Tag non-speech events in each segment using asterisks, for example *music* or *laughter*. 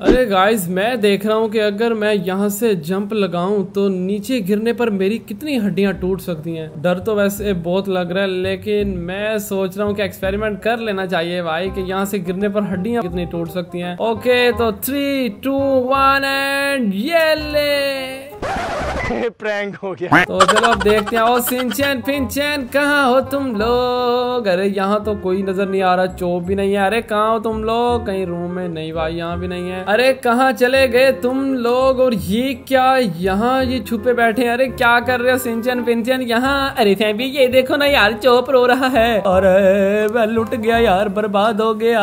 अरे गाइस मैं देख रहा हूँ कि अगर मैं यहाँ से जंप लगाऊँ तो नीचे गिरने पर मेरी कितनी हड्डियाँ टूट सकती हैं। डर तो वैसे बहुत लग रहा है, लेकिन मैं सोच रहा हूँ कि एक्सपेरिमेंट कर लेना चाहिए भाई कि यहाँ से गिरने पर हड्डियाँ कितनी टूट सकती हैं। ओके तो थ्री टू वन एंड ये ले। *laughs* प्रैंक हो गया। तो चलो अब देखते हैं, ओ सिंचन पिंचन कहाँ हो तुम लोग? अरे यहाँ तो कोई नज़र नहीं आ रहा, चोप भी नहीं है। अरे कहाँ हो तुम लोग? कहीं रूम में नहीं, भाई, यहाँ भी नहीं है। अरे कहाँ चले गए तुम लोग? और ये क्या, यहाँ ये छुपे बैठे हैं? अरे क्या कर रहे हो सिंचन पिंचन यहाँ? अरे फैबी ये देखो ना यार, चोप रो रहा है। और मैं लुट गया यार, बर्बाद हो गया।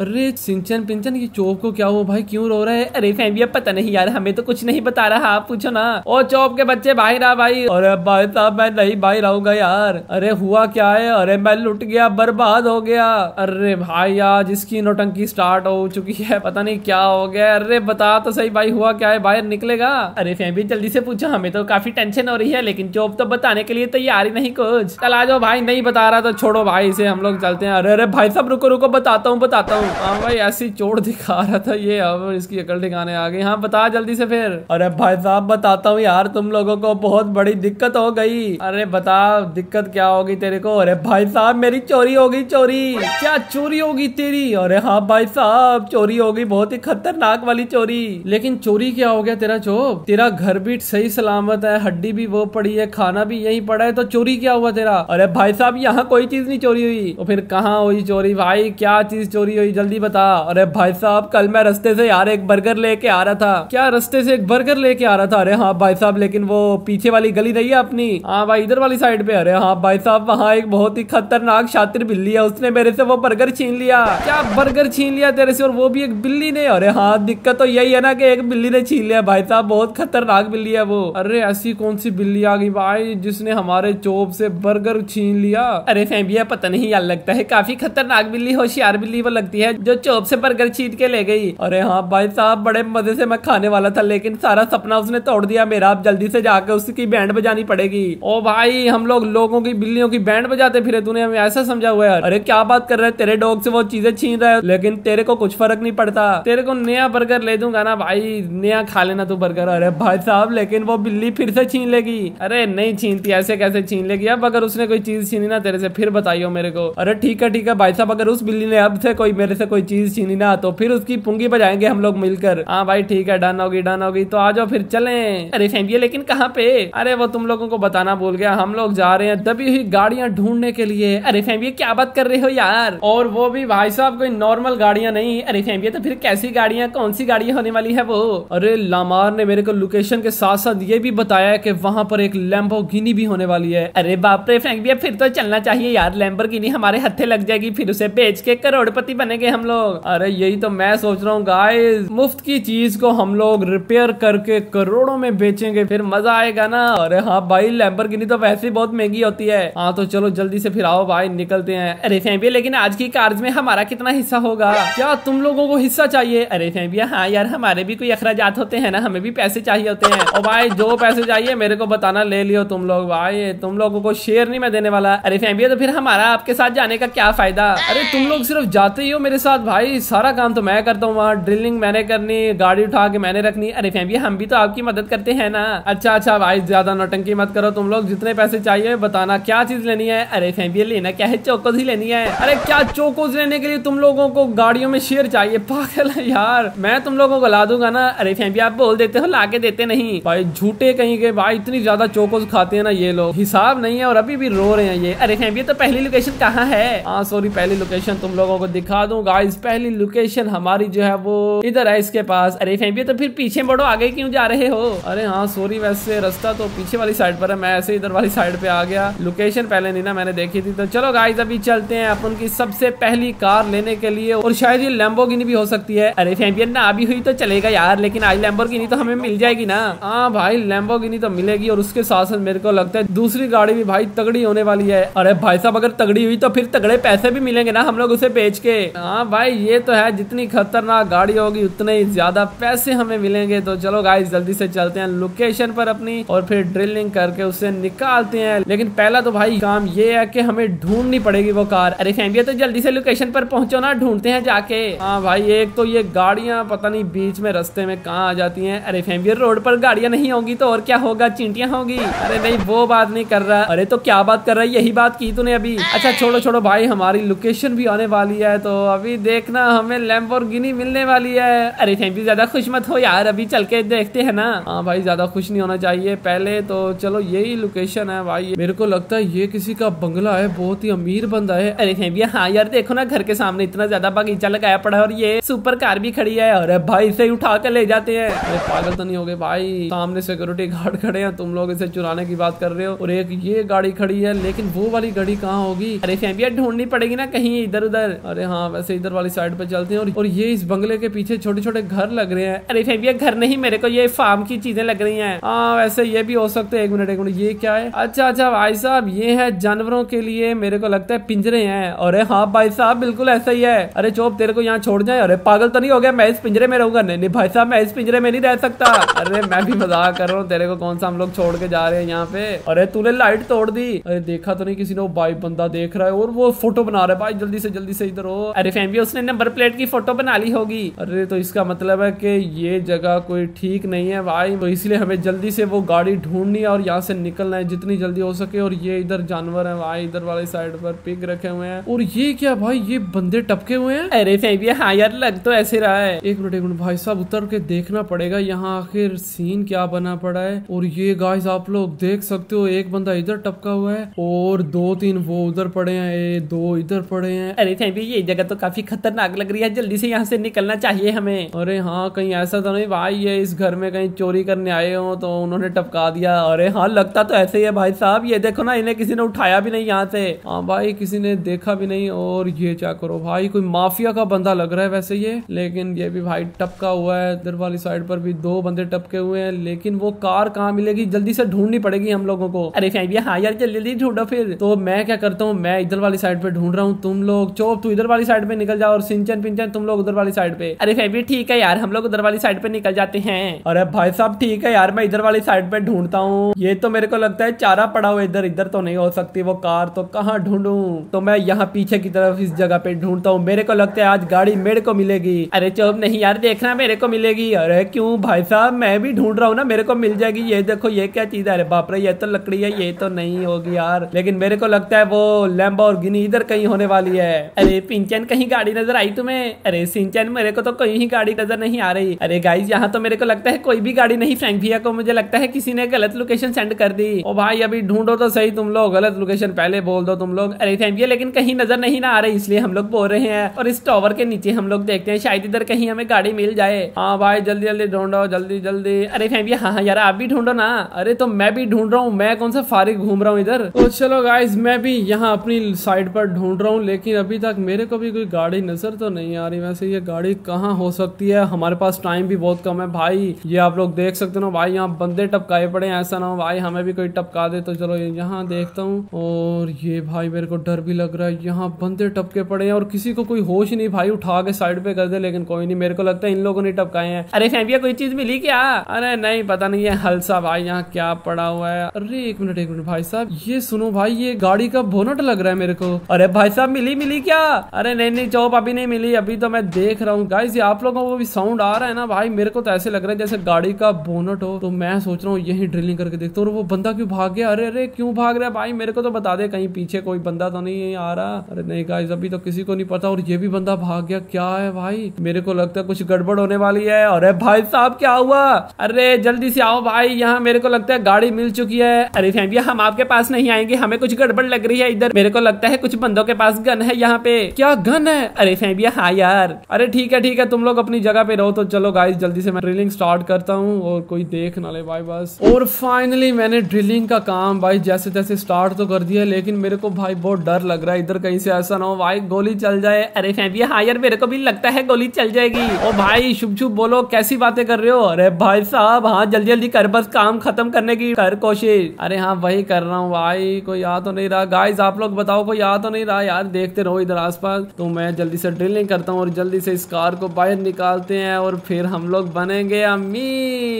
अरे सिंचन पिंचन ये चोप को क्या हुआ? भाई क्यों रो रहा है? अरे अब पता नहीं यार, हमें तो कुछ नहीं बता रहा। आप पूछो ना। ओ चौप के बच्चे, भाई रहा भाई। अरे भाई साहब, मैं नहीं भाई रहूँगा यार। अरे हुआ क्या है? अरे मैं लुट गया, बर्बाद हो गया। अरे भाई आज इसकी नोटंकी स्टार्ट हो चुकी है, पता नहीं क्या हो गया। अरे बता तो सही, भाई हुआ क्या है? बाहर निकलेगा। अरे फैमी जल्दी से पूछा, हमें तो काफ़ी टेंशन हो रही है, लेकिन चौप तो बताने के लिए तैयार ही नहीं कुछ। कल आ जाओ भाई, नहीं बता रहा तो छोड़ो भाई इसे, हम लोग चलते हैं। अरे अरे भाई साहब, रुको रुको, बताता हूँ बताता हूँ। हाँ भाई, ऐसी चोट दिखा रहा था ये, अब इसकी अकल ठिकाने आ गई। हाँ बता जल्दी से फिर। अरे भाई साहब बताता हूँ यार, तुम लोगों को बहुत बड़ी दिक्कत हो गई। अरे बता, दिक्कत क्या होगी तेरे को? अरे भाई साहब, मेरी चोरी होगी, चोरी। क्या चोरी होगी तेरी? अरे हाँ भाई साहब, चोरी होगी, बहुत ही खतरनाक वाली चोरी। लेकिन चोरी क्या हो गया तेरा चोप? तेरा घर भी सही सलामत है, हड्डी भी वो पड़ी है, खाना भी यही पड़ा है तो चोरी क्या हुआ तेरा? अरे भाई साहब, यहाँ कोई चीज़ नहीं चोरी हुई। तो फिर कहाँ हुई चोरी? भाई, क्या चीज़ चोरी हुई? जल्दी बता। अरे भाई साहब, कल मैं रस्ते से यार एक बर्गर लेके आ रहा था। क्या रस्ते से एक बर्गर लेके आ रहा था? अरे हाँ भाई साहब, लेकिन वो पीछे वाली गली रही है अपनी। हाँ भाई, इधर वाली साइड पे। अरे हाँ भाई साहब, वहाँ एक बहुत ही खतरनाक शातिर बिल्ली है, उसने मेरे से वो बर्गर छीन लिया। क्या बर्गर छीन लिया तेरे से? और वो भी एक बिल्ली ने। अरे हाँ दिक्कत तो यही है ना कि एक बिल्ली ने छीन लिया। भाई साहब, बहुत खतरनाक बिल्ली है वो। अरे ऐसी कौन सी बिल्ली आ गई भाई, जिसने हमारे चोप से बर्गर छीन लिया? अरे फैमिया पता नहीं, यार लगता है काफ़ी खतरनाक बिल्ली, होशियार बिल्ली वो लगती है, जो चोप से बर्गर छीन के ले गई। अरे हाँ भाई साहब, बड़े मज़े से मैं खाने वाला था, लेकिन सारा सपना उसने तोड़ दिया मेरा। अब जल्दी से जाकर उसकी बैंड बजानी पड़ेगी। ओ भाई, हम लोग लोगों की बिल्लियों की बैंड बजाते फिरे तूने, हमें ऐसा समझा हुआ है अरे क्या बात कर रहे हैं, तेरे डॉग से वो चीज़ें छीन रहे लेकिन तेरे को कुछ फ़र्क नहीं पड़ता। तेरे को नया बर्गर ले दूँगा ना भाई, नया खा लेना तू बर्गर। अरे भाई साहब, लेकिन वो बिल्ली फिर से छीन लेगी। अरे नहीं छीनती, ऐसे कैसे छीन लेगी? अब अगर उसने कोई चीज़ छीनी ना तेरे से, फिर बताइयो मेरे को। अरे ठीक है ठीक है भाई साहब, अगर उस बिल्ली ने अब से कोई मेरे से कोई चीज़ छीनी ना तो फिर उसकी पुंगी बजाएँगे हम लोग मिलकर। हाँ भाई, ठीक है, डन होगी डन होगी। तो आ जाओ फिर, चले। अरे फैमिली लेकिन कहाँ पे? अरे वो तुम लोगों को बताना भूल गया, हम लोग जा रहे हैं दबी हुई गाड़ियाँ ढूँढने के लिए। अरे फैमिली क्या बात कर रहे हो यार? और वो भी भाई साहब, कोई नॉर्मल गाड़ियाँ नहीं। अरे फैमिली तो फिर कैसी गाड़ियाँ कौन सी गाड़ियाँ होने वाली है वो? अरे लामार ने मेरे को लोकेशन के साथ साथ ये भी बताया कि वहाँ पर एक लैम्बोगिनी भी होने वाली है। अरे बाप रे फैमिली फिर तो चलना चाहिए यार। लैम्बोगिनी हमारे हथे लग जाएगी, फिर उसे बेच के करोड़पति बनेंगे हम लोग। अरे यही तो मैं सोच रहा हूँ गाइस मुफ़्त की चीज़ को हम लोग रिपेयर करके करोड़ों में बेचेंगे, फिर मज़ा आएगा ना। अरे हाँ भाई लैम्बोर्गिनी तो वैसे बहुत महँगी होती है। हाँ तो चलो, जल्दी से फिर आओ भाई, निकलते हैं। अरे फैमिया लेकिन आज की कार्ज में हमारा कितना हिस्सा होगा? क्या तुम लोगों को हिस्सा चाहिए? अरे फैमिया हाँ यार, हमारे भी कोई अखराज होते हैं ना, हमें भी पैसे चाहिए होते हैं। और भाई, जो पैसे चाहिए, मेरे को बताना, ले लियो तुम लोग। भाई, तुम लोगों को शेयर नहीं मैं देने वाला। अरे फैमिया तो फिर हमारा आपके साथ जाने का क्या फ़ायदा? अरे तुम लोग सिर्फ़ जाते ही हो मेरे साथ, भाई। सारा काम तो मैं करता हूँ वहाँ। ड्रिलिंग मैंने करनी, गाड़ी उठा के मैंने रखनी। अरे फैमिया हम भी तो आपकी मदद करते हैं ना? अच्छा अच्छा भाई, ज़्यादा नौटंकी मत करो तुम लोग। जितने पैसे चाहिए, बताना क्या चीज़ लेनी है। अरे फैमिया लेना क्या है? चोकोज ही लेनी है। अरे, क्या चोकोज लेने के लिए तुम लोगों को गाड़ियों में शेयर चाहिए? पागल है यार। मैं तुम लोगों को ला दूँगा ना। अरे फैमिया आप बोल देते हो ला के देते नहीं। भाई, झूठे कहीं के, भाई, इतनी ज़्यादा चौकोज खाते हैं ना ये लोग। हिसाब नहीं है और अभी भी रो रहे हैं ये। अरे फैमिया तो पहली लोकेशन कहाँ है? हाँ सॉरी पहली लोकेशन तुम लोगों को दिखा दूँ गाइस पहली लोकेशन हमारी जो है वो इधर है इसके पास। अरे फैमिया तो फिर पीछे बढ़ो, आगे क्यों जा रहे हो? अरे हाँ सॉरी वैसे, रास्ता तो पीछे वाली साइड पर है, मैं ऐसे इधर वाली साइड पे आ गया। लोकेशन पहले नहीं ना मैंने देखी थी तो चलो गाइस अभी चलते हैं अपन की सबसे पहली कार लेने के लिए, और शायद ये लैम्बोगिनी भी हो सकती है। अरे फैम्पियन ना अभी हुई तो चलेगा यार, लेकिन आज लैम्बोगिनी तो हमें मिल जाएगी ना। हाँ भाई लैम्बोगिनी तो मिलेगी, और उसके साथ साथ मेरे को लगता है दूसरी गाड़ी भी भाई तगड़ी होने वाली है। अरे भाई साहब, अगर तगड़ी हुई तो फिर तगड़े पैसे भी मिलेंगे ना हम लोग उसे बेच के। हाँ भाई, ये तो है, जितनी खतरनाक गाड़ी होगी, उतने ही ज़्यादा पैसे हमें मिलेंगे तो चलो गाइस जल्दी से चलते हैं लोकेशन पर अपनी और फिर ड्रिलिंग करके उसे निकालते हैं। लेकिन पहला तो भाई काम ये है कि हमें ढूंढनी पड़ेगी वो कार। अरे फैमिली तो जल्दी से लोकेशन पर पहुंचो ना, ढूंढते हैं जाके। हाँ भाई, एक तो ये गाड़ियाँ पता नहीं बीच में रस्ते में कहाँ आ जाती हैं। अरे फैमिली, रोड पर गाड़ियाँ नहीं होंगी तो और क्या होगा? चिंटियाँ होगी। अरे नहीं, वो बात नहीं कर रहा। अरे तो क्या बात कर रहा है? यही बात की तूने अभी। अच्छा छोड़ो छोड़ो भाई, हमारी लोकेशन भी आने वाली है तो अभी देखना, हमें लैम्बोर्गिनी मिलने वाली है। अरे फैमिली, ज़्यादा खुश मत हो यार, अभी चल के देखते हैं ना। हाँ भाई ज़्यादा खुश नहीं होना चाहिए। पहले तो चलो यही लोकेशन है भाई। मेरे को लगता है ये किसी का बंगला है बहुत ही अमीर बंदा है। अरे फैमिली हाँ यार देखो ना घर के सामने इतना ज़्यादा बगीचा लगाया पड़ा है और ये सुपर कार भी खड़ी है। अरे भाई इसे उठा कर ले जाते हैं। अरे पागल तो नहीं हो गए भाई। सामने सिक्योरिटी गार्ड खड़े हैं तुम लोग इसे चुराने की बात कर रहे हो। और एक ये गाड़ी खड़ी है लेकिन वो वाली गाड़ी कहाँ होगी? अरे फैमिली ढूंढनी पड़ेगी ना कहीं इधर उधर अरे हाँ वैसे इधर वाली साइड पे चलते हैं और, ये इस बंगले के पीछे छोटे छोटे घर लग रहे हैं। अरे फैमिली घर नहीं मेरे को ये फार्म की चीज़ें लग रही है। हाँ वैसे ये भी हो सकते हैं। एक मिनट एक मिनट, ये क्या है? अच्छा अच्छा भाई साहब, ये है जानवरों के लिए मेरे को लगता है पिंजरे हैं। अरे हाँ भाई साहब, बिल्कुल ऐसा ही है। अरे चोप, तेरे को यहाँ छोड़ जाए? अरे पागल तो नहीं हो गया? मैं इस पिंजरे में रहूँगा? नहीं नहीं, भाई साहब, मैं इस पिंजरे में नहीं रह सकता। अरे मैं भी मज़ाक कर रहा हूँ। तेरे को कौन सा हम लोग छोड़ के जा रहे हैं यहाँ पे? अरे तूने लाइट तोड़ दी। अरे देखा तो नहीं किसी ने? भाई बंदा देख रहा है और वो फ़ोटो बना रहा भाई जल्दी से जल्दी से इधर हो। अरे फैमिली उसने नंबर प्लेट की फ़ोटो बना ली होगी। अरे तो इसका मतलब है की ये जगह कोई ठीक नहीं है। भाई तो इसलिए हमें जल्दी से वो गाड़ी ढूंढनी है और यहाँ से निकलना है जितनी जल्दी हो सके। और ये इधर जानवर है भाई इधर वाली साइड पर पिग रखे हुए हैं। और ये क्या भाई ये बंदे टपके हुए हैं? अरे फैमिली हाँ यार लग तो ऐसे रहा है। एक मिनट एक मिनट भाई साहब उतर के देखना पड़ेगा यहाँ आखिर सीन क्या बना पड़ा है। और ये गाइस आप लोग देख सकते हो एक बंदा इधर टपका हुआ है और दो तीन वो उधर पड़े हैं दो इधर पड़े हैं। अरे फैमिली ये जगह तो काफ़ी खतरनाक लग रही है जल्दी से यहाँ से निकलना चाहिए हमें। अरे हाँ कहीं ऐसा तो नहीं भाई ये इस घर में कहीं चोरी करने आए हो तो उन्होंने टपका दिया। अरे हाँ लगता तो ऐसे ही है भाई साहब। ये देखो ना, इन्हें किसी ने उठाया भी नहीं यहाँ से। हाँ भाई, किसी ने देखा भी नहीं, और ये क्या करो भाई, कोई माफिया का बंदा लग रहा है वैसे ये। लेकिन ये भी भाई टपका हुआ है, इधर वाली साइड पर भी दो बंदे टपके हुए हैं, लेकिन वो कार कहाँ मिलेगी? जल्दी से ढूंढनी पड़ेगी हम लोगों को। अरे हाँ यार, जल्दी ढूंढो फिर। तो मैं क्या करता हूँ, मैं इधर वाली साइड पे ढूंढ रहा हूँ। तुम लोग चोप, तू इधर वाली साइड पे निकल जाओ और सिंचन पिंचन तुम लोग उधर वाली साइड पे। अरे फैमिली ठीक है यार, हम लोग उधर वाली साइड पे निकल जाते हैं। अरे भाई साहब ठीक है यार, मैं इधर वाली साइड पे ढूंढता हूँ। ये तो मेरे को लगता है चारा पड़ा हुआ इधर इधर तो नहीं हो सकती वो कार तो कहाँ ढूंढू? तो मैं यहाँ पीछे की तरफ़ इस जगह पे ढूंढता हूँ। मेरे को लगता है आज गाड़ी मेरे को मिलेगी। अरे चौब नहीं यार, देखना मेरे को मिलेगी। अरे क्यों भाई साहब, मैं भी ढूंढ रहा हूँ ना, मेरे को मिल जाएगी। ये देखो, ये क्या चीज़ है? अरे बाप रे, ये तो लकड़ी है, ये तो नहीं होगी यार। लेकिन मेरे को लगता है वो लैम्बा और गिनी इधर कहीं होने वाली है। अरे पिंचन कहीं गाड़ी नज़र आई तुम्हें? अरे सिंचन मेरे को तो कहीं गाड़ी नज़र नहीं आ रही। अरे गाइज़ यहाँ तो मेरे को लगता है कोई भी गाड़ी नहीं फ्रैंक भैया को मुझे लगता है किसी ने गलत लोकेशन सेंड कर दी। ओ भाई, अभी ढूंढो तो सही तुम लोग, गलत लोकेशन पहले बोल दो तुम लोग। अरे थैंक यू लेकिन कहीं नज़र नहीं ना आ रही, इसलिए हम लोग बोल रहे हैं। और इस टावर के नीचे हम लोग देखते हैं, शायद इधर कहीं हमें गाड़ी मिल जाए। हाँ भाई, जल्दी जल्दी ढूंढो, जल्दी जल्दी। अरे फैमिली हाँ हाँ यार, आप भी ढूंढो ना। अरे तो मैं भी ढूंढ रहा हूँ, मैं कौन सा फारिग घूम रहा हूँ इधर? तो चलो गाइज़ मैं भी यहाँ अपनी साइड पर ढूंढ रहा हूँ, लेकिन अभी तक मेरे को भी कोई गाड़ी नज़र तो नहीं आ रही। वैसे ये गाड़ी कहाँ हो सकती है? हमारे पास टाइम भी बहुत कम है भाई। ये आप लोग देख सकते हो भाई यहाँ बंदे टपकाए पड़े ऐसा ना हो भाई हमें भी कोई टपका दे तो चलो यहाँ देखता हूँ। और ये भाई मेरे को डर भी लग रहा है, यहाँ बंदे टपके पड़े हैं और किसी को कोई होश नहीं, भाई उठा के साइड पे कर दे, लेकिन कोई नहीं, मेरे को लगता है इन लोगों ने टपकाए हैं। अरे फैमिया कोई चीज़ मिली क्या? अरे नहीं, पता नहीं है हलसा भाई यहाँ क्या पड़ा हुआ है। अरे एक मिनट एक मिनट, भाई साहब, ये सुनो भाई, ये गाड़ी का बोनट लग रहा है मेरे को। अरे भाई साहब, मिली मिली क्या? अरे नहीं नहीं, चौप अभी नहीं मिली, अभी तो मैं देख रहा हूँ। गाइस ये आप लोगों को भी साउंड आ रहा है ना भाई, मेरे को तो ऐसे लग रहा है जैसे गाड़ी का बोनट हो तो मैं सोच रहा हूँ यही ड्रिलिंग करके देखता हूँ। और वो बंदा क्यों भाग गया? अरे अरे, क्यों भाग रहा है भाई? मेरे को तो बता दे, कहीं पीछे कोई बंदा तो नहीं आ रहा अरे नहीं गाइस अभी तो किसी को नहीं पता। और ये भी बंदा भाग गया, क्या है भाई? मेरे को लगता है कुछ गड़बड़ होने वाली है। अरे भाई साहब, क्या हुआ? अरे, जल्दी से आओ भाई। यहाँ मेरे को लगता है गाड़ी मिल चुकी है। अरे फैमिया हम आपके पास नहीं आएँगे। हमें कुछ गड़बड़ लग रही है इधर। मेरे को लगता है कुछ बंदों के पास गन है यहाँ पे। क्या गन है? अरे फैमिया हाँ यार। अरे ठीक है ठीक है, तुम लोग अपनी जगह पे रहो। तो चलो गाइस जल्दी से मैं ड्रिलिंग स्टार्ट करता हूँ। और कोई देख ना ले भाई बस। और फाइनली मैंने ड्रिलिंग का काम भाई जैसे तैसे स्टार्ट तो कर दिया, लेकिन मेरे को भाई बहुत डर लग रहा है, इधर कहीं से ऐसा ना हो। भाई गोली चल जाए। अरे फैमिया हाँ यार, मेरे को भी लगता है गोली चल जाएगी। ओ भाई शुभ शुभ बोलो, कैसी बातें कर रहे हो? अरे भाई साहब हाँ जल्दी जल्दी कर, बस काम खत्म करने की कर कोशिश। अरे हाँ वही कर रहा हूँ भाई, कोई आ तो नहीं रहा। गाइस आप लोग बताओ, कोई आ तो नहीं रहा? यार, देखते रहो इधर आसपास। तो मैं जल्दी से ड्रिलिंग करता हूँ और जल्दी से इस कार को बाहर निकालते हैं और फिर हम लोग बनेंगे। अमीर!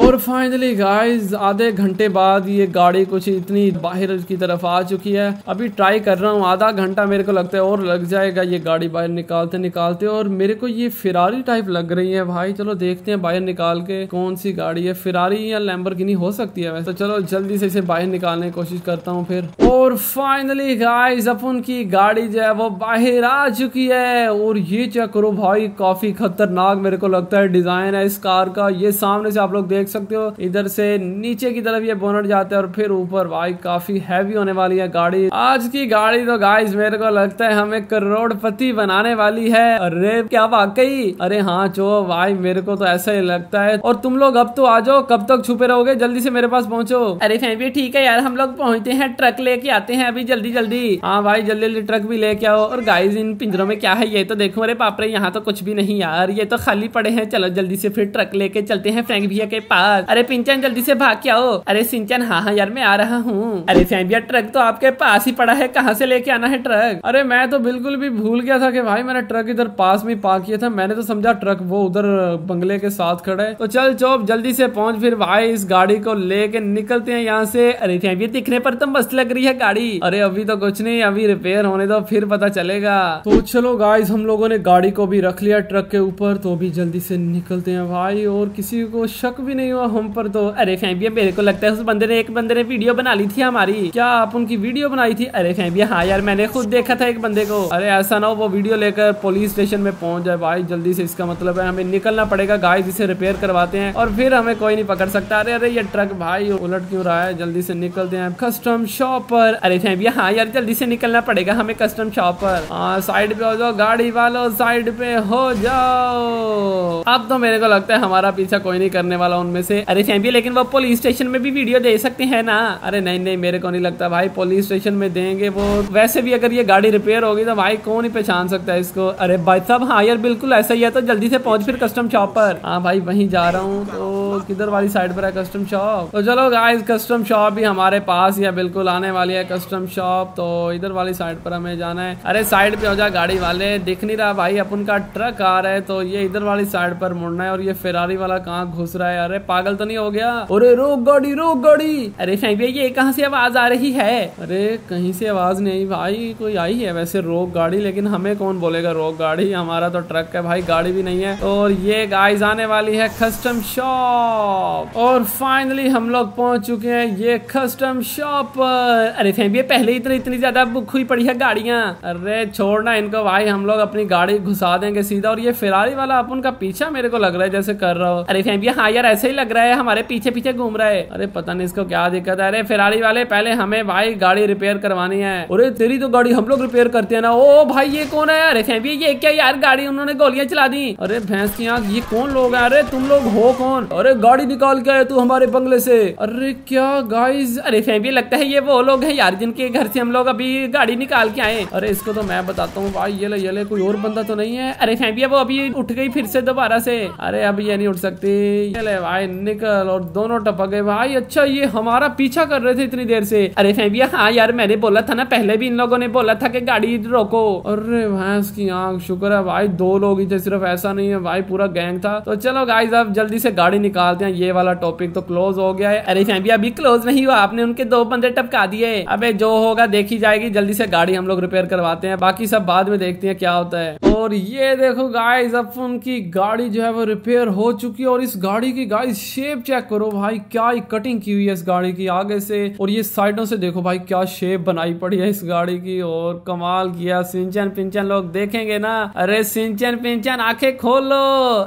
और फाइनली गाइस आधे घंटे बाद ये गाड़ी कुछ इतनी बाहर की तरफ़ आ चुकी है। अभी ट्राई कर रहा हूँ, आधा घंटा मेरे को लगता है और लग जाएगा ये गाड़ी बाहर निकालते निकालते और मेरे को ये फिरारी टाइप लग रही है। भाई, चलो देखते हैं बाहर निकाल के कौन सी गाड़ी है। फिरारी या लैम्बरगिनी हो सकती है वैसे। तो चलो जल्दी से इसे बाहर निकालने की कोशिश करता हूँ फिर। और फाइनली गाइस अपन की गाड़ी जो है वो बाहर आ चुकी है। और ये चेक करो भाई काफ़ी खतरनाक मेरे को लगता है। डिज़ाइन है इस कार का। ये सामने से आप लोग देख सकते हो। इधर से नीचे की तरफ़ ये बोनट जाता है और फिर ऊपर। भाई काफ़ी हैवी होने वाली है गाड़ी। आज की गाड़ी तो गाइस मेरे को लगता है हमें करोड़पति बनाने वाली है। अरे क्या वाकई? अरे हाँ चो भाई मेरे को तो ऐसा ही लगता है। और तुम लोग अब तो आ जाओ। कब तक छुपे रहोगे? जल्दी से मेरे पास पहुंचो। अरे फैमिली ठीक है यार हम लोग पहुँचते हैं ट्रक लेके आते हैं अभी जल्दी जल्दी। हाँ भाई जल्दी जल्दी ट्रक भी लेके आओ। और गाइस इन पिंजरों में क्या है? ये तो देखो अरे पापरे यहाँ तो कुछ भी नहीं यार। ये तो खाली पड़े हैं। चलो जल्दी से फिर ट्रक लेके चलते हैं। फ्रैंक भैया के पास। अरे पिंचन, जल्दी से भाग के आओ। अरे सिंचन हाँ हाँ यार, मैं आ रहा हूँ। अरे फ्रैंक भैया, ट्रक तो आपके पास ही पड़ा है। कहाँ से लेके आना है ट्रक? अरे मैं तो बिल्कुल भी भूल गया था कि भाई मैंने ट्रक इधर पास में पार्क किया था। मैंने तो समझा ट्रक वो उधर बंगले के साथ खड़े है। तो चल चौप, जल्दी से पहुँच फिर भाई इस गाड़ी को लेके निकलते हैं यहाँ से। अरे फैमिली दिखने पर तो मस्त लग रही है गाड़ी। अरे अभी तो कुछ नहीं, अभी रिपेयर होने दो, फिर पता चलेगा। तो चलो गाइस हम लोगों ने गाड़ी को भी रख लिया ट्रक के ऊपर। तो अभी जल्दी से निकलते हैं भाई, और किसी को शक भी नहीं हुआ हम पर तो। अरे फैमिली मेरे को लगता है उस बंदे ने, एक बंदे ने वीडियो बना ली थी हमारी। क्या आप उनकी वीडियो बनाई थी? अरे फैमिली हाँ यार, मैंने खुद देखा था एक बंदे को। अरे ऐसा ना हो, वो वीडियो लेकर पुलिस स्टेशन में पहुँच जाए। भाई, जल्दी से इसका मतलब है, हमें निकलना पड़ेगा गाय जिसे रिपेयर करवाते हैं और फिर हमें कोई नहीं पकड़ सकता। अरे अरे, ये ट्रक भाई, उलट क्यों रहा है? जल्दी से निकलते हैं कस्टम शॉप पर। अरे फैमिली हाँ यार, जल्दी से निकलना पड़ेगा हमें कस्टम शॉप पर। हाँ साइड पे हो जाओ, गाड़ी वालों साइड पे हो जाओ। अब तो मेरे को लगता है हमारा पीछा कोई नहीं करने वाला उनमें से। अरे फैमिली लेकिन वो पुलिस स्टेशन में भी वीडियो दे सकते हैं ना। अरे नहीं नहीं, मेरे को नहीं लगता भाई पुलिस स्टेशन में देंगे वो। वैसे भी अगर ये गाड़ी रिपेयर होगी तो भाई कौन ही पहचान सकता है इसको। अरे भाई साहब हाँ यार बिल्कुल ऐसा ही है तो जल्दी से पहुँच फिर कस्टम शॉप पर। हाँ भाई, वहीं जा रहा हूँ तो किधर वाली साइड पर है कस्टम शॉप तो चलो गाइस कस्टम शॉप भी हमारे पास है बिल्कुल आने वाली है कस्टम शॉप तो इधर वाली साइड पर हमें जाना है। अरे साइड पे हो जा गाड़ी वाले, दिख नहीं रहा भाई अपन का ट्रक आ रहा है तो ये इधर वाली साइड पर मुड़ना है, और ये फेरारी वाला कहाँ घुस रहा है अरे पागल तो नहीं हो गया? अरे रोक गाड़ी रोक गाड़ी। अरे भैया ये कहाँ से आवाज़ आ रही है? अरे कहीं से आवाज़ नहीं, भाई, कोई आई है वैसे रोक गाड़ी, लेकिन हमें कौन बोलेगा रोक गाड़ी? हमारा तो ट्रक है भाई, गाड़ी भी नहीं है। और ये गाइस आने वाली है कस्टम शॉप और फाइनली हम लोग पहुँच चुके हैं ये कस्टम शॉप अरे फैमिली पहले ही तो इतनी ज़्यादा बुक हुई पड़ी है गाड़ियाँ। अरे छोड़ना इनको भाई, हम लोग अपनी गाड़ी घुसा देंगे सीधा। और ये फिरारी वाला अपन का पीछा मेरे को लग रहा है जैसे कर रहा हो। अरे फैमिली हाँ यार, ऐसे ही लग रहा है, हमारे पीछे पीछे घूम रहा है। अरे, पता नहीं इसको क्या दिक्कत है। अरे फिरारी वाले, पहले हमें भाई गाड़ी रिपेयर करवानी है। अरे, तेरी तो गाड़ी हम लोग रिपेयर करते हैं ना। ओ, भाई, ये कौन है अरे फैमिली ये क्या यार? गाड़ी उन्होंने गोलियाँ चला दी। अरे, भैंस की आँख, ये कौन लोग है? अरे, तुम लोग हो कौन? अरे, गाड़ी निकाल के आए तू हमारे बंगले से। अरे, क्या गाइस अरे फैमिली लगता है ये वो लोग हैं यार, जिनके घर से हम लोग अभी गाड़ी निकाल के आए। अरे, इसको तो मैं बताता हूँ भाई, ये ले ये ले, कोई और बंदा तो नहीं है। अरे फैमिली वो अभी उठ गई फिर से दोबारा से। अरे अभी ये नहीं उठ सकती। ये ले भाई, निकल और दोनों टपक गए। भाई अच्छा ये हमारा पीछा कर रहे थे इतनी देर से। अरे फैमिया हाँ यार, मैंने बोला था ना, पहले भी इन लोगों ने बोला था कि गाड़ी रोको। अरे भैंस की आँख, शुक्र है भाई, दो लोग ही थे, सिर्फ़ ऐसा नहीं है भाई, पूरा गैंग था। तो चलो गाइस अब जल्दी से गाड़ी निकालते हैं। ये वाला टॉपिक तो क्लोज हो गया है। अरे फैमिया अभी क्लोज नहीं हुआ, आपने उनके दो बंदे टपका दिए। अबे जो होगा, देखी जाएगी। जल्दी से गाड़ी हम लोग रिपेयर करवाते हैं। बाकी सब बाद में देखते हैं क्या होता है। और ये देखो गाइस अब उनकी गाड़ी जो है वो रिपेयर हो चुकी है और इस गाड़ी की गाइस शेप चेक करो भाई, क्या ही कटिंग की हुई है इस गाड़ी की, आगे से, और ये साइडों से देखो भाई, क्या शेप बनाई पड़ी है इस गाड़ी की, और कमाल किया, सिंचन पिंचन लोग देखेंगे ना, अरे सिंचन पिंचन, आँखें खोलो,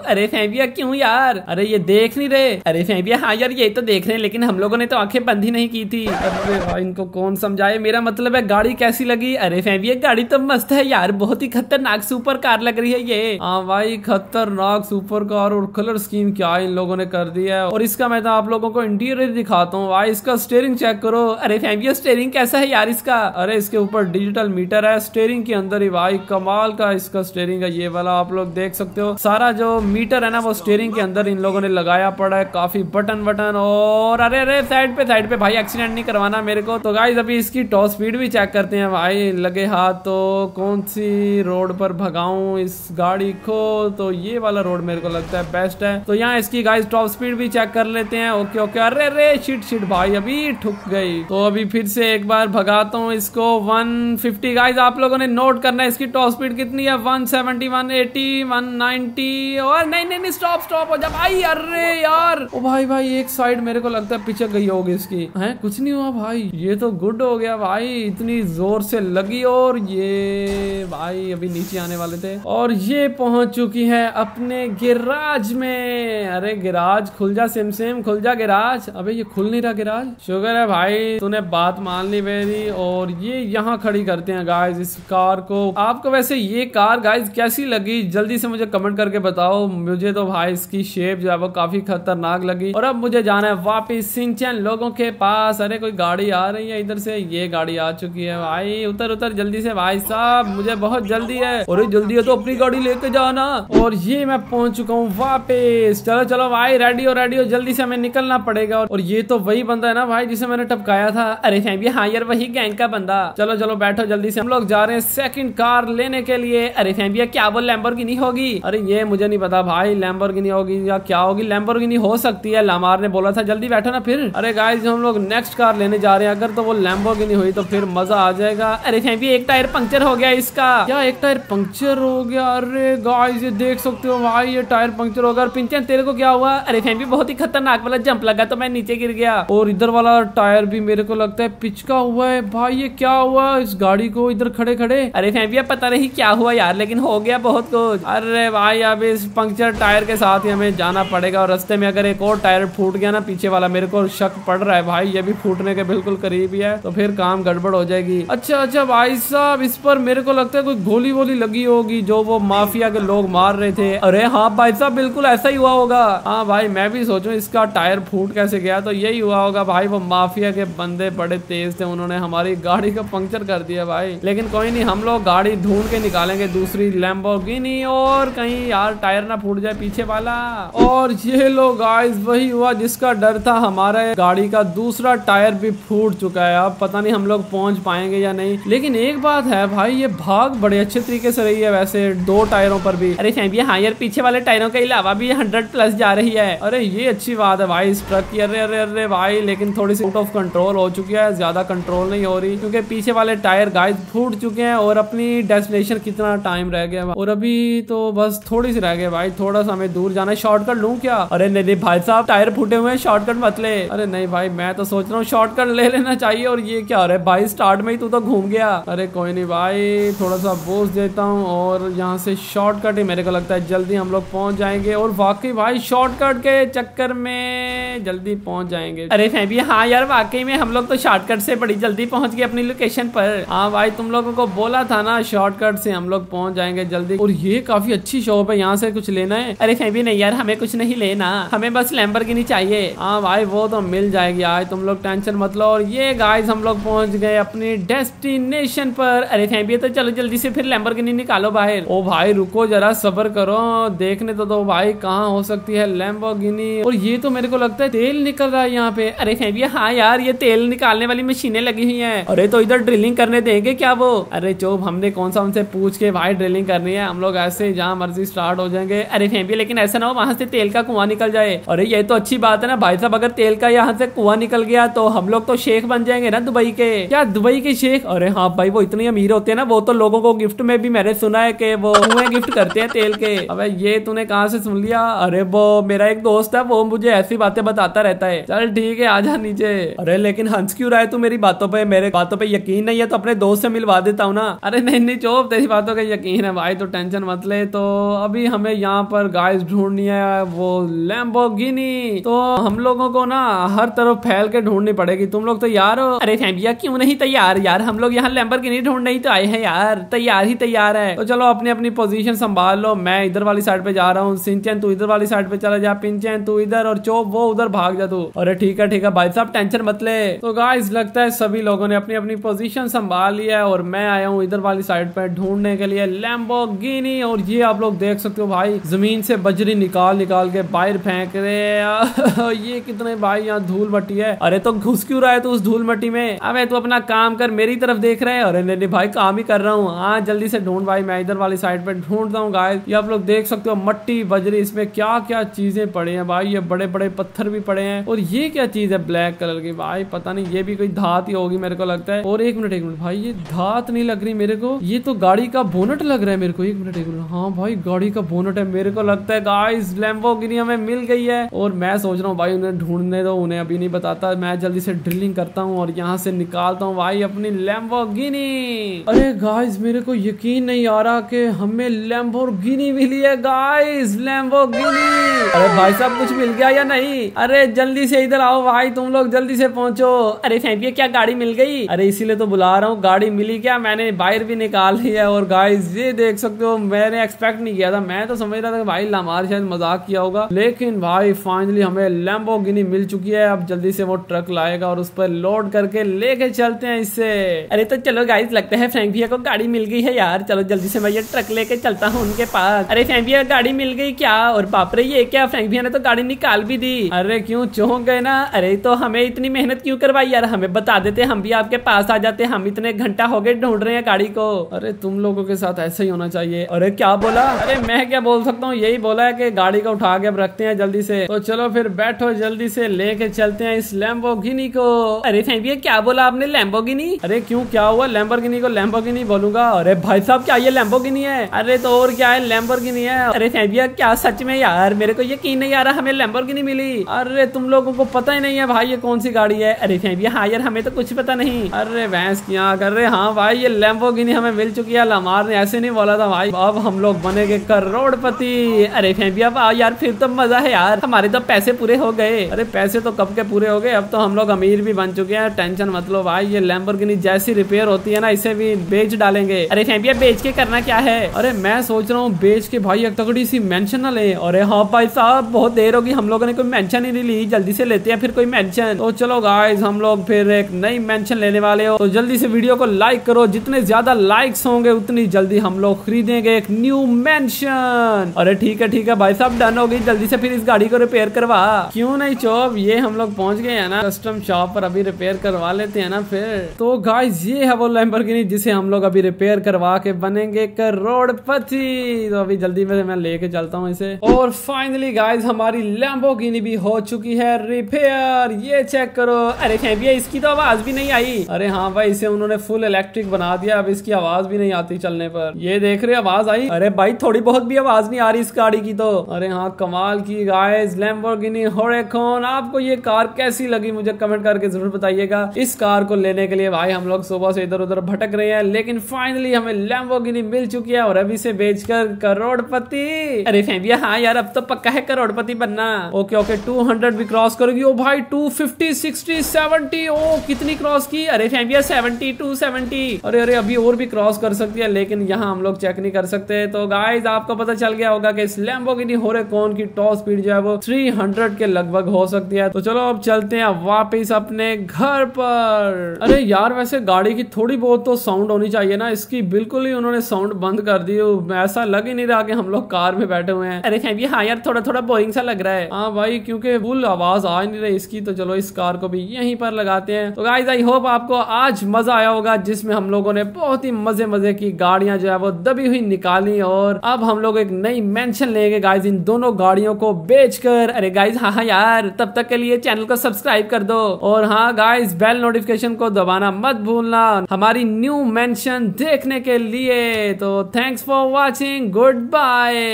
अरे फैबिया क्यों यार, अरे ये देख नहीं रहे, अरे फैबिया हाँ यार, ये तो देख रहे हैं, लेकिन हम लोगों ने तो आँखें बंद ही नहीं की थी। अरे भाई, इनको कौन समझाए, मेरा मतलब है गाड़ी कैसी लगी, अरे फैबिया, गाड़ी तो मस्त है यार, बहुत ही खतरनाक सुपर कार लग रही है ये। हाँ भाई, खतरनाक सुपर कार, और कलर स्कीम क्या इन लोगों ने कर दिया है। और इसका मैं तो आप लोगों को इंटीरियर दिखाता हूँ। भाई, इसका स्टेयरिंग चेक करो। अरे फैमिया स्टेयरिंग कैसा है यार इसका? अरे, इसके ऊपर डिजिटल मीटर है। स्टेयरिंग के अंदर ही, भाई, कमाल का इसका स्टेयरिंग है। ये वाला आप लोग देख सकते हो। सारा जो मीटर है ना, वो स्टेयरिंग के अंदर इन लोगों ने लगाया पड़ा है। काफ़ी बटन बटन और अरे अरे साइड पे साइड पे। भाई एक्सीडेंट नहीं करवाना मेरे को। तो गाइज़ अभी इसकी टॉप स्पीड भी चेक करते हैं। भाई, लगे हाथ तो कौन सी रोड पर भगाऊं इस गाड़ी को? तो ये वाला रोड मेरे को लगता है बेस्ट है। तो यहाँ इसकी गाइज़ टॉप स्पीड भी चेक कर लेते हैं। ओके ओके अरे अरे शिट शिट भाई, अभी ठुक गई। तो अभी फिर से एक बार भगाता हूँ इसको। 150 गाइज़ आप लोगों ने नोट करना है इसकी टॉप स्पीड कितनी है। 170 180 190 और नहीं नहीं नहीं स्टॉप स्टॉप हो जा। भाई, अरे, यार। ओ भाई भाई, एक साइड मेरे को लगता है पिछक गई होगी इसकी। है? कुछ नहीं हुआ, भाई। ये तो गुड हो गया, भाई। इतनी ज़ोर से लगी और ये, भाई, अभी नीचे आने वाले थे। और ये पहुँच चुकी है अपने गिराज में। अरे गिराज, खुल जा सिम सिम खुल जा गिराज। अबे ये खुल नहीं रहा गिराज। शुगर है भाई, तूने बात मान ली मेरी और ये यहाँ खड़ी करते हैं गाइज़ इस कार को। आपको वैसे ये कार गाइज़ कैसी लगी? जल्दी से मुझे कमेंट करके बताओ। मुझे तो भाई इसकी शेप जो है वो काफ़ी खतरनाक लगी। और अब मुझे जाना है वापिस सिंचन लोगों के पास। अरे कोई गाड़ी आ रही है इधर से? ये गाड़ी आ चुकी है भाई। उतर उतर जल्दी से भाई साहब। मुझे बहुत जल्दी है। और जल्दी है तो अपनी गाड़ी लेके जाना। और ये मैं पहुँच चुका हूँ वापिस। चलो चलो। भाई रेडी हो रेडी हो, जल्दी से हमें निकलना पड़ेगा। और ये तो वही बंदा है ना भाई, जिसे मैंने टपकाया था। अरे फैमिली हाँ यार, वही गैंग का बंदा। चलो चलो, बैठो जल्दी से। हम लोग जा रहे हैं सेकंड कार लेने के लिए। अरे फैमिली क्या वो लैम्बर नहीं होगी? अरे ये मुझे नहीं पता भाई लैम्बर नहीं होगी या क्या होगी। नहीं हो सकती है लामार ने बोला था। जल्दी बैठो ना फिर। अरे गाइस हम लोग नेक्स्ट कार लेने जा रहे हैं। अगर तो वो नहीं हुई तो फिर मज़ा आ जाएगा। अरे फैमिली एक टायर पंक्चर हो गया इसका। क्या एक टायर पंक्चर हो गया? अरे गाइस ये देख सकते हो भाई, ये टायर पंक्चर हो गया पिंचन, तेरे को क्या हुआ अरे फ़ैन, भी बहुत ही खतरनाक वाला जंप लगा तो मैं नीचे गिर गया। और इधर वाला टायर भी मेरे को लगता है पिचका हुआ है। भाई, ये क्या हुआ? इस गाड़ी को इधर खड़े खड़े। अरे फैमिली पता नहीं क्या हुआ यार, लेकिन हो गया बहुत कुछ। अरे भाई, अब इस पंक्चर टायर के साथ ही हमें जाना पड़ेगा। और रस्ते में अगर एक और टायर फूट गया ना पीछे वाला, मेरे को शक पड़ रहा है भाई, ये भी फूटने के बिल्कुल करीब ही है तो फिर काम गड़बड़ हो जाएगी। अच्छा अच्छा भाई साहब, इस पर मेरे को लगता है कोई गोली वोली लगी होगी, जो वो माफिया के लोग मार रहे थे। अरे हाँ भाई साहब, बिल्कुल ऐसा ही हुआ होगा। हाँ भाई, मैं भी सोचू इसका टायर फूट कैसे गया? तो यही हुआ होगा भाई, वो माफिया के बंदे बड़े तेज थे, उन्होंने हमारी गाड़ी का पंक्चर कर दिया भाई। लेकिन कोई नहीं, हम लोग गाड़ी ढूंढ के निकालेंगे दूसरी लैम्बोर्गिनी और कहीं यार टायर ना फूट जाए पीछे वाला। और ये लोग गाइस वही हुआ जिसका डर था हमारे गाड़ी का, दूसरा टायर भी फूट चुका है। अब पता नहीं हम लोग पहुँच पाएँगे या नहीं। लेकिन एक बात है भाई, ये भाग बड़े अच्छे तरीके से रही है वैसे, दो टायरों पर भी। अरे हाँ यार, पीछे वाले टायरों के अलावा भी हंड्रेड प्लस जा रही है। अरे, ये अच्छी बात है भाई, इस ट्रक की। अरे अरे अरे भाई, लेकिन थोड़ी सी आउट ऑफ़ कंट्रोल हो चुकी है, ज़्यादा कंट्रोल नहीं हो रही, क्योंकि पीछे वाले टायर गाइस फूट चुके हैं और अपनी डेस्टिनेशन कितना टाइम रह गया। और अभी तो बस थोड़ी सी रह गए भाई, थोड़ा सा हमें दूर जाना शॉर्टकट लू क्या? अरे, नहीं नहीं भाई साहब, टायर फूटे हुए हैं शॉर्टकट मत ले। अरे, नहीं भाई, मैं तो सोच रहा हूँ शॉर्टकट ले लेना चाहिए, और ये क्या? हो रहा है भाई स्टार्ट में ही तू तो घूम गया। अरे, कोई नहीं भाई, थोड़ा सा बोझ देता हूँ, और यहाँ से शॉर्टकट ही मेरे को लगता है। जल्दी हम लोग पहुँच जाएँगे, और वाकई भाई शॉर्टकट के चक्कर में जल्दी पहुँच जाएँगे। अरे फैबी हाँ यार, वाकई में हम लोग तो शॉर्टकट से बड़ी जल्दी पहुँच गए अपनी लोकेशन पर। हाँ भाई, तुम लोगों को बोला था ना शॉर्टकट से हम लोग पहुँच जाएँगे जल्दी। और ये काफ़ी अच्छी शॉप है, यहाँ से कुछ लेना है। अरे फैबी नहीं यार, हमें कुछ नहीं लेना। हमें बस लैम्बर चाहिए। हाँ भाई, वो तो मिल जाएगी आज तुम लोग टेंशन मत लो। और ये गाइस हम लोग पहुँच गए अपनी डेस्टिनेशन पर। अरे फैमिली तो चलो जल्दी से फिर लैम्बोर्गिनी निकालो बाहर। ओ भाई, रुको जरा, सबर करो। देखने तो दो भाई, कहाँ हो सकती है लैम्बोर्गिनी और ये तो मेरे को लगता है तेल निकल रहा है यहाँ पे। अरे फैमिली हाँ यार, ये तेल निकालने वाली मशीनें लगी हुई है। अरे तो इधर ड्रिलिंग करने देंगे क्या वो? अरे चोप, हमने कौन सा उनसे पूछ के भाई ड्रिलिंग करनी है? हम लोग ऐसे जहाँ मर्ज़ी स्टार्ट हो जाएँगे। अरे फैमिली लेकिन ऐसा ना हो वहाँ से तेल का कुआँ निकल जाए। अरे ये तो अच्छी बात है ना भाई साहब, अगर तेल का यहाँ से कुआँ निकल गया तो हम लोग तो शेख बन जाएँगे ना दुबई के। क्या दुबई के शेख? अरे हाँ भाई, वो इतने अमीर होते हैं ना, वो तो लोगों को गिफ्ट में भी मैंने सुना है कि वो कुएँ गिफ्ट करते हैं तेल के। अब ये तूने कहा से सुन लिया? अरे वो मेरा एक दोस्त है वो मुझे ऐसी बातें बताता रहता है। चल ठीक है आजा नीचे। अरे लेकिन हंस क्यों रहा है तू मेरी बातों पे? मेरे बातों पे यकीन नहीं है तो अपने दोस्त से मिलवा देता हूँ ना। अरे नहीं नहीं चोप तेरी बातों का यकीन है भाई तो टेंशन मत ले। तो अभी हमें यहाँ पर गाइस ढूंढनी है वो लैम्बोगिनी तो हम लोगों को ना हर तरफ़ फैल के ढूंढनी पड़ेगी। तुम लोग तो यार हो? अरे फैमिया क्यों नहीं तैयार यार? हम लोग यहाँ लैम्बोगिनी ढूंढ नहीं तो आए हैं यार। तैयार ही तैयार है। तो चलो अपनी अपनी पोजीशन संभाल लो। मैं इधर वाली साइड पे जा रहा हूँ। सिंचन तू इधर वाली साइड पे चला जा पिंचन तू इधर और चोप, वो उधर भाग जा तू। अरे ठीक है ठीक है, भाई साहब, टेंशन मत ले। तो गाइस लगता है सभी लोगों ने अपनी अपनी पोजीशन संभाल लिया है और मैं आया हूँ इधर वाली साइड पे ढूँढने के लिए लैम्बोगिनी और ये आप लोग देख सकते हो भाई, ज़मीन से बजरी निकाल निकाल के बाहर फेंक रहे *laughs* ये कितने भाई यहाँ धूल मट्टी है। अरे तो घुस क्यों रहा है तू उस धूल मट्टी में? अबे तू अपना काम कर, मेरी तरफ़ देख रहे हैं। अरे नहीं भाई, काम ही कर रहा हूँ। हाँ जल्दी से ढूंढ भाई, मैं इधर वाली साइड पे ढूंढता हूँ गाय ये आप लोग देख सकते हो मट्टी, बजरी, इसमें क्या क्या चीज़ें पड़े हैं भाई, ये बड़े बड़े पत्थर भी पड़े हैं। और ये क्या चीज़ है ब्लैक कलर की? भाई पता नहीं, ये भी कोई धात ही होगी मेरे को लगता है। और एक मिनट एक मिनट, भाई ये धात नहीं लग रही मेरे को। ये तो गाड़ी का बोनट लग रहा है मेरे को। एक मिनट एक मिनट। हाँ भाई, गाड़ी का बोनट है मेरे को लगता है। गाइस लैम्बोगिनी हमें मिल गई है। और मैं सोच रहा हूँ भाई, उन्हें ढूँढने दो, उन्हें अभी नहीं बताता। मैं जल्दी से ड्रिलिंग करता हूँ और यहाँ से निकालता हूँ भाई अपनी लैम्बोगिनी अरे गाइस मेरे को यकीन नहीं आ रहा कि हमें लैम्बोगिनी मिली है। गाइस लैम्बोगिनी अरे भाई साहब, कुछ मिल गया या नहीं? अरे जल्दी से इधर आओ भाई, तुम लोग जल्दी से पहुंचो। अरे फैंपिए क्या गाड़ी मिल गई? अरे इसीलिए तो बुला रहा हूँ, गाड़ी मिली क्या? मैंने बाहर भी निकाल ली है और गाइस ये देख सकते हो, मैंने एक्सपेक्ट नहीं किया था। मैं तो समझ रहा था भाई लमार शायद मज़ाक किया होगा। लेकिन भाई फाइनली हमें लैम्बोगिनी मिल चुकी है। अब जल्दी से वो ट्रक लाएगा और उस पर लोड करके लेके चलते हैं इससे अरे तो चलो गाइस लगता है भैया को गाड़ी मिल गई है यार। चलो जल्दी से मैं ये ट्रक लेके चलता हूँ उनके पास। अरे भैया गाड़ी मिल गई क्या? और बाप रे ये क्या फ्रैंक भैया ने तो गाड़ी निकाल भी दी। अरे क्यों? चौंक गए ना? अरे तो हमें इतनी मेहनत क्यों करवाई यार? हमें बता देते, हम भी आपके पास आ जाते। हम इतने घंटा हो गए ढूंढ रहे हैं गाड़ी को। अरे तुम लोगों के साथ ऐसा ही होना चाहिए। अरे क्या बोला? अरे मैं क्या बोल सकता हूँ? यही बोला है कि गाड़ी को उठा के अब रखते हैं जल्दी से। तो चलो फिर बैठो जल्दी से, लेके चलते हैं इस लैम्बोगिनी को। अरे भैया क्या बोला आपने लैम्बोगिनी अरे क्यों, क्या हुआ लैम्बोगिनी को? लैम्बोगिनी बोलूँगा। अरे भाई साहब, क्या ये लैम्बोगिनी है? अरे तो और क्या है? लैम्बोगिनी है। अरे भैया क्या सच में यार? मेरे को यकीन नहीं आ रहा, हमें लैम्बोगिनी मिली। अरे, तुम लोगों को पता ही नहीं है भाई ये कौन सी गाड़ी है। अरे भैया हाँ यार हमें तो कुछ पता नहीं। अरे, भैंस क्या कर रहे हाँ भाई, ये लैम्बोगिनी हमें मिल चुकी है। लमार ने ऐसे नहीं बोला था, भाई, अब हम लोग बनेंगे करोड़पति। अरे भैया वाह यार, फिर तो मज़ा है यार। हमारे तो पैसे पूरे हो गए। अरे, पैसे तो कब के पूरे हो गए? अब तो हम लोग अमीर भी बन चुके हैं। टेंशन मतलब भाई, ये लैम्बोर्गिनी जैसी रिपेयर होती है ना, इसे भी बेच डालेंगे। अरे भैया बेच के करना क्या है? अरे, मैं सोच रहा हूँ बेच के भाई एक तगड़ी सी मेंशन ना ले। अरे हाँ भाई साहब, बहुत देर होगी। हम लोगों ने कोई मेंशन ही नहीं ली, जल्दी से लेते हैं फिर कोई मेंशन तो चलो गाइस हम लोग फिर एक नई मेंशन लेने वाले हो। तो जल्दी से वीडियो को लाइक करो। जितने ज़्यादा लाइक्स होंगे, उतनी जल्दी हम लोग खरीदेंगे एक न्यू मेंशन अरे ठीक है ठीक है, भाई साहब डन हो गई जल्दी से फिर इस गाड़ी को रिपेयर करवा। क्यों नहीं, चौब? ये हम लोग पहुँच गए हैं ना कस्टम शॉप पर अभी रिपेयर करवा लेते हैं ना फिर। तो गाइस ये है वो लैम्बोर्गिनी जिसे हम लोग अभी रिपेयर करवा के बनेंगे करोड़पति। तो अभी जल्दी मैं लेके चलता हूँ इसे। और फाइनली गाइस हमारी लैम्बोर्गिनी भी हो चुकी है। रिपेयर ये चेक करो। अरे भैया, इसकी तो आवाज़ भी नहीं आई। अरे हाँ भाई, इसे उन्होंने फुल इलेक्ट्रिक बना दिया। अब इसकी आवाज़ भी नहीं आती चलने पर। ये देख रहे आवाज़ आई। अरे भाई, थोड़ी बहुत भी आवाज़ नहीं आ रही इस गाड़ी की तो। अरे हाँ कमाल की गाइस लैम्बोर्गिनी होरेकॉन आपको ये कार कैसी लगी मुझे कमेंट करके ज़रूर बताइएगा। इस कार को लेने के लिए भाई, हम लोग सुबह से इधर उधर भटक रहे हैं, लेकिन फाइनली हमें लैम्बोर्गिनी मिल चुकी है और अभी से बेचकर करोड़पति। अरे भैया हाँ यार, अब तो पक्का है करोड़पति बनना। ओके ओके टू हंड्रेड भी क्रॉस करोगी। ओ भाई टू फिफ्टी सिक्सटी सेवेंटी ओ, कितनी क्रॉस की? अरे सेवेंटी टू सेवेंटी अरे अरे, अभी और भी क्रॉस कर सकती है, लेकिन यहाँ हम लोग चेक नहीं कर सकते। तो गाइज़ आपको पता चल गया होगा कि इस लैम्बोगिनी होरेकॉन की टॉप स्पीड जो है वो 300 के लगभग हो सकती है। तो चलो, अब चलते हैं वापस अपने घर पर। अरे यार, वैसे गाड़ी की थोड़ी बहुत तो साउंड होनी चाहिए ना। इसकी बिल्कुल ही उन्होंने साउंड बंद कर दी। ऐसा लग ही नहीं रहा कि हम लोग कार में बैठे हुए हैं। अरे फैमिली हाँ यार थोड़ा थोड़ा बोरिंग सा लग रहा है। हाँ भाई, क्योंकि फुल आवाज़ आ नहीं रही इसकी तो चलो इस कार को भी यहीं पर लगाते हैं। तो गाइज़ आई होप आपको आज मज़ा आया होगा, जिसमें हम लोगों ने बहुत ही मज़े मज़े की गाड़ियाँ जो है वो दबी हुई निकाली और अब हम लोग एक नई मेंशन लेंगे। गाइज़ इन दोनों गाड़ियों को बेचकर, अरे गाइज़ हाँ हाँ यार, तब तक के लिए चैनल को सब्सक्राइब कर दो। और हाँ गाइज़ बेल नोटिफिकेशन को दबाना मत भूलना, हमारी न्यू मेंशन देखने के लिए। तो thanks for watching good bye